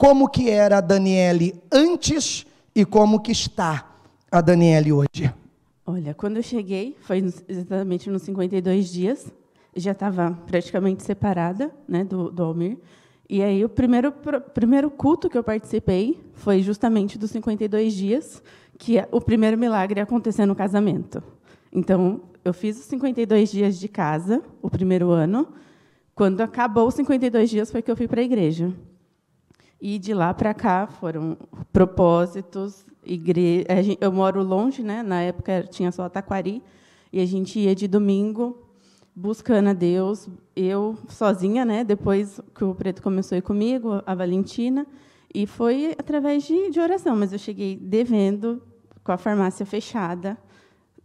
como que era a Daniele antes e como que está a Daniele hoje. Olha, quando eu cheguei, foi exatamente nos 52 dias, já estava praticamente separada né, do, do Almir. E aí o primeiro, primeiro culto que eu participei foi justamente dos 52 dias, que é o primeiro milagre aconteceu no casamento. Então, eu fiz os 52 dias de casa, o primeiro ano. Quando acabou os 52 dias, foi que eu fui para a igreja. E de lá para cá foram propósitos, igreja. Eu moro longe, né? Na época tinha só Taquari, e a gente ia de domingo buscando a Deus, eu sozinha, né? Depois que o Preto começou a ir comigo, a Valentina, e foi através de, de oração. Mas eu cheguei devendo, com a farmácia fechada,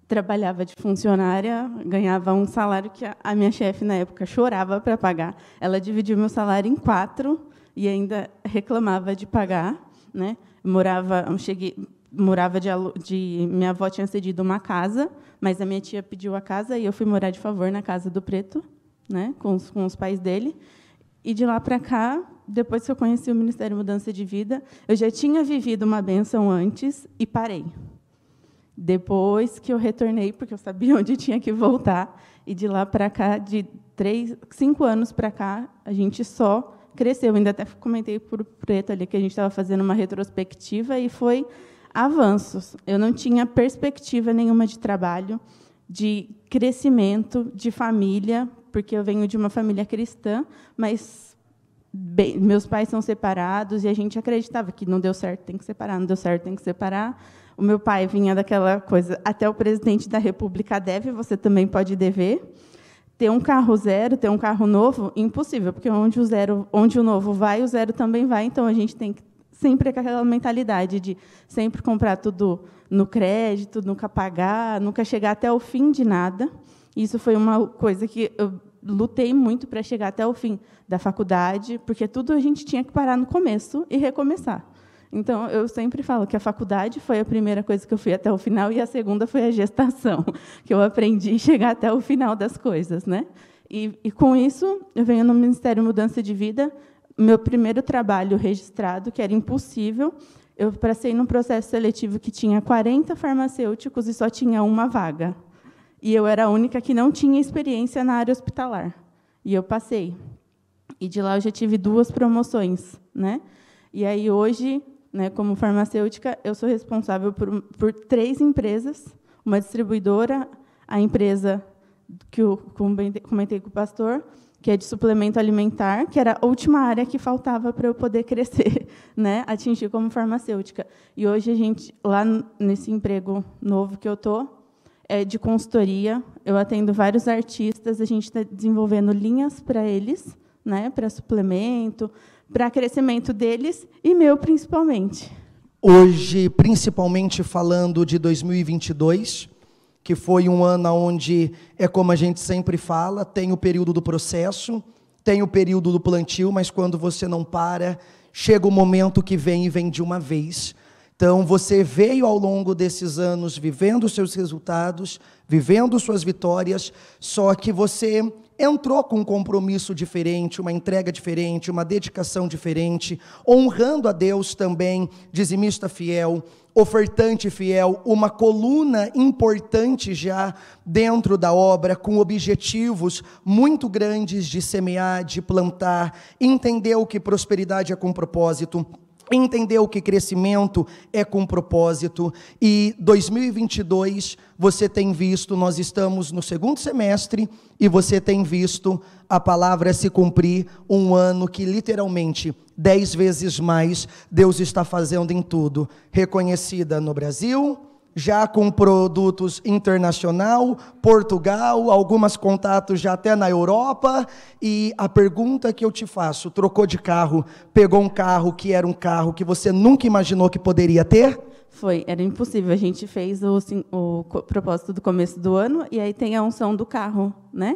trabalhava de funcionária, ganhava um salário que a minha chefe na época chorava para pagar. Ela dividiu meu salário em quatro e ainda reclamava de pagar, né? Morava, cheguei, morava de, de minha avó tinha cedido uma casa, mas a minha tia pediu a casa e eu fui morar de favor na casa do preto, né? Com os, com os pais dele. E de lá para cá, depois que eu conheci o Ministério Mudança de Vida, eu já tinha vivido uma benção antes e parei. Depois que eu retornei, porque eu sabia onde tinha que voltar, e de lá para cá, de três, cinco anos para cá, a gente só cresceu. Eu ainda até comentei por preto ali que a gente estava fazendo uma retrospectiva e foi avanços. Eu não tinha perspectiva nenhuma de trabalho, de crescimento, de família, porque eu venho de uma família cristã, mas bem, meus pais são separados e a gente acreditava que não deu certo, tem que separar, não deu certo, tem que separar. O meu pai vinha daquela coisa, até o presidente da República deve, você também pode dever. Ter um carro zero, ter um carro novo, impossível, porque onde o zero, onde o novo vai, o zero também vai. Então a gente tem que sempre aquela mentalidade de sempre comprar tudo no crédito, nunca pagar, nunca chegar até o fim de nada. Isso foi uma coisa que eu lutei muito para chegar até o fim da faculdade, porque tudo a gente tinha que parar no começo e recomeçar. Então, eu sempre falo que a faculdade foi a primeira coisa que eu fui até o final e a segunda foi a gestação, que eu aprendi a chegar até o final das coisas. Né? E, e com isso, eu venho no Ministério Mudança de Vida, meu primeiro trabalho registrado, que era impossível, eu passei num processo seletivo que tinha 40 farmacêuticos e só tinha uma vaga. E eu era a única que não tinha experiência na área hospitalar. E eu passei. E de lá eu já tive duas promoções, né? E aí hoje né, como farmacêutica, eu sou responsável por, por três empresas, uma distribuidora, a empresa que eu comentei com o pastor, que é de suplemento alimentar, que era a última área que faltava para eu poder crescer, né, atingir como farmacêutica. E hoje a gente lá nesse emprego novo que eu tô é de consultoria, eu atendo vários artistas, a gente está desenvolvendo linhas para eles, né, para suplemento, para crescimento deles e meu principalmente. Hoje, principalmente falando de 2022, que foi um ano onde é como a gente sempre fala, tem o período do processo, tem o período do plantio, mas quando você não para, chega o momento que vem e vem de uma vez. Então, você veio ao longo desses anos vivendo seus resultados, vivendo suas vitórias, só que você entrou com um compromisso diferente, uma entrega diferente, uma dedicação diferente, honrando a Deus também, dizimista fiel, ofertante fiel, uma coluna importante já dentro da obra, com objetivos muito grandes de semear, de plantar, entendeu que prosperidade é com propósito entendeu que crescimento é com propósito. E 2022 você tem visto, nós estamos no segundo semestre e você tem visto a palavra se cumprir um ano que literalmente dez vezes mais Deus está fazendo em tudo, reconhecida no Brasil, já com produtos internacional, Portugal, algumas contatos já até na Europa. E a pergunta que eu te faço: trocou de carro, pegou um carro que era um carro que você nunca imaginou que poderia ter? Foi, era impossível. A gente fez o, o propósito do começo do ano e aí tem a unção do carro, né?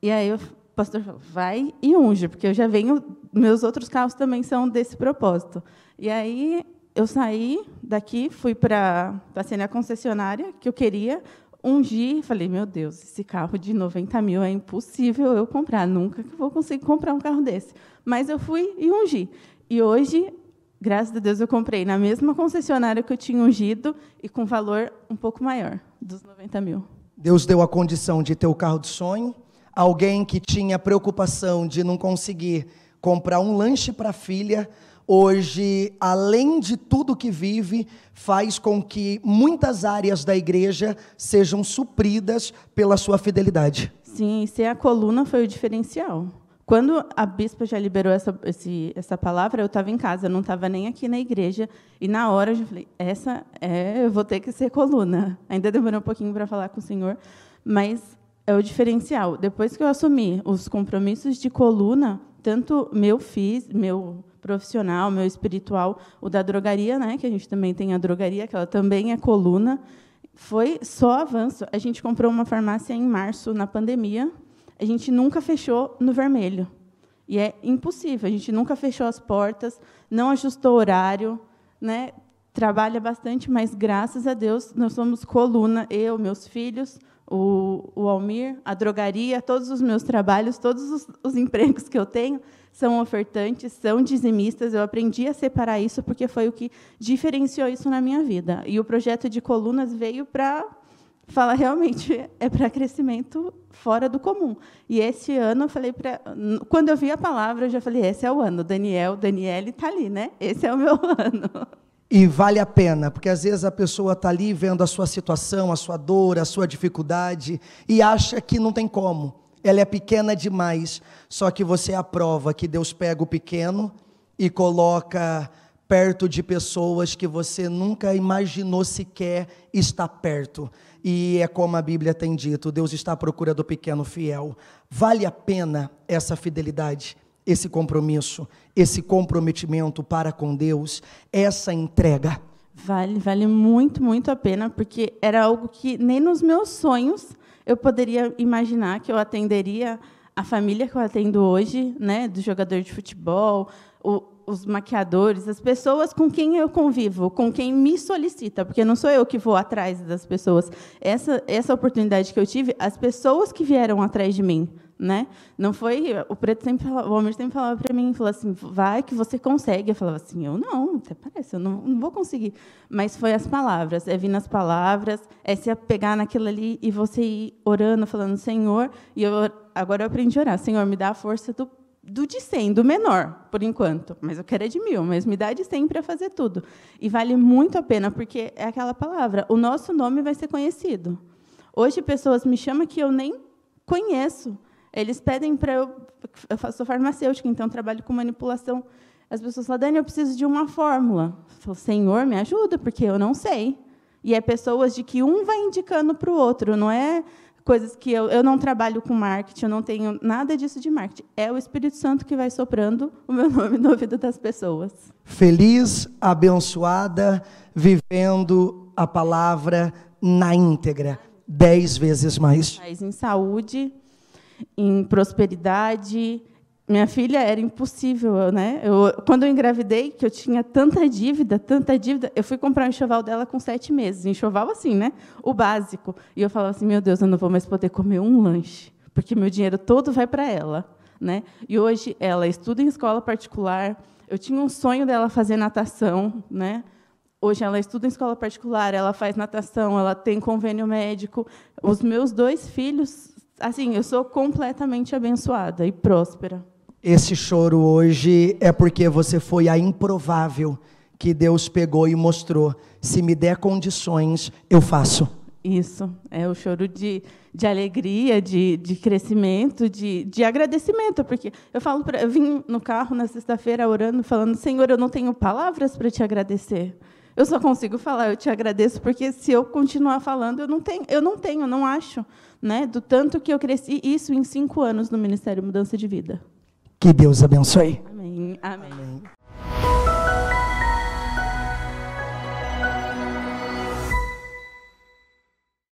E aí o pastor falou, vai e unge, porque eu já venho, meus outros carros também são desse propósito. E aí eu saí daqui, fui para passei na concessionária que eu queria, ungi, falei, meu Deus, esse carro de 90 mil é impossível eu comprar, nunca vou conseguir comprar um carro desse. Mas eu fui e ungi. E hoje, graças a Deus, eu comprei na mesma concessionária que eu tinha ungido e com valor um pouco maior, dos 90 mil. Deus deu a condição de ter o carro de sonho. Alguém que tinha preocupação de não conseguir comprar um lanche para a filha, hoje, além de tudo que vive, faz com que muitas áreas da igreja sejam supridas pela sua fidelidade. Sim, ser a coluna foi o diferencial. Quando a bispa já liberou essa, esse, essa palavra, eu estava em casa, não estava nem aqui na igreja. E na hora eu falei: essa é, eu vou ter que ser coluna. Ainda demorou um pouquinho para falar com o senhor, mas é o diferencial. Depois que eu assumi os compromissos de coluna, tanto meu fiz, meu profissional, meu espiritual, o da drogaria, né, que a gente também tem a drogaria, que ela também é coluna, foi só avanço. A gente comprou uma farmácia em março, na pandemia, a gente nunca fechou no vermelho. E é impossível, a gente nunca fechou as portas, não ajustou horário, né? Trabalha bastante, mas graças a Deus nós somos coluna, eu, meus filhos, o, o Almir, a drogaria, todos os meus trabalhos, todos os, os empregos que eu tenho são ofertantes, são dizimistas. Eu aprendi a separar isso porque foi o que diferenciou isso na minha vida. E o projeto de colunas veio para fala realmente é para crescimento fora do comum. E esse ano eu falei para quando eu vi a palavra, eu já falei, esse é o ano. Daniel, Daniele está ali, né? Esse é o meu ano. E vale a pena, porque às vezes a pessoa está ali vendo a sua situação, a sua dor, a sua dificuldade e acha que não tem como. Ela é pequena demais. Só que você aprova que Deus pega o pequeno e coloca perto de pessoas que você nunca imaginou sequer estar perto. E é como a Bíblia tem dito: Deus está à procura do pequeno fiel. Vale a pena essa fidelidade, esse compromisso, esse comprometimento para com Deus, essa entrega. Vale, vale muito, muito a pena, porque era algo que nem nos meus sonhos eu poderia imaginar que eu atenderia a família que eu atendo hoje, né, do jogador de futebol, o, os maquiadores, as pessoas com quem eu convivo, com quem me solicita, porque não sou eu que vou atrás das pessoas. Essa, essa oportunidade que eu tive, as pessoas que vieram atrás de mim, né? Não foi o preto sempre falava, o homem sempre falava para mim, falou assim, vai que você consegue. Eu falava assim, eu não, até parece, eu não, não vou conseguir. Mas foi as palavras, é vir nas palavras, é se apegar naquilo ali e você ir orando, falando, Senhor, e eu agora eu aprendi a orar, Senhor, me dá a força do do de 100, do menor, por enquanto. Mas eu quero é de mil, mas me dá de 100 para fazer tudo. E vale muito a pena, porque é aquela palavra, o nosso nome vai ser conhecido. Hoje, pessoas me chamam que eu nem conheço. Eles pedem para eu... Eu sou farmacêutica, então trabalho com manipulação. As pessoas falam, Dani, eu preciso de uma fórmula. Eu falo, Senhor, me ajuda, porque eu não sei. E é pessoas de que um vai indicando para o outro, não é coisas que eu, eu não trabalho com marketing, eu não tenho nada disso de marketing. É o Espírito Santo que vai soprando o meu nome no ouvido das pessoas. Feliz, abençoada, vivendo a palavra na íntegra, dez vezes mais. mais em saúde, em prosperidade, minha filha era impossível, né? Eu, quando eu engravidei, que eu tinha tanta dívida, tanta dívida, eu fui comprar um enxoval dela com sete meses. Enxoval assim, né? O básico. E eu falava assim, meu Deus, eu não vou mais poder comer um lanche, porque meu dinheiro todo vai para ela, né? E hoje ela estuda em escola particular. Eu tinha um sonho dela fazer natação, né? Hoje ela estuda em escola particular, ela faz natação, ela tem convênio médico. Os meus dois filhos, assim, eu sou completamente abençoada e próspera. Esse choro hoje é porque você foi a improvável que Deus pegou e mostrou. Se me der condições, eu faço. Isso, é o choro de, de alegria, de, de crescimento, de, de agradecimento, porque eu falo, pra, eu vim no carro na sexta-feira orando, falando, Senhor, eu não tenho palavras para te agradecer. Eu só consigo falar, eu te agradeço, porque se eu continuar falando, eu não tenho, eu não tenho, não acho, né? Do tanto que eu cresci isso em cinco anos no Ministério Mudança de Vida. Que Deus abençoe. Amém. Amém. Amém.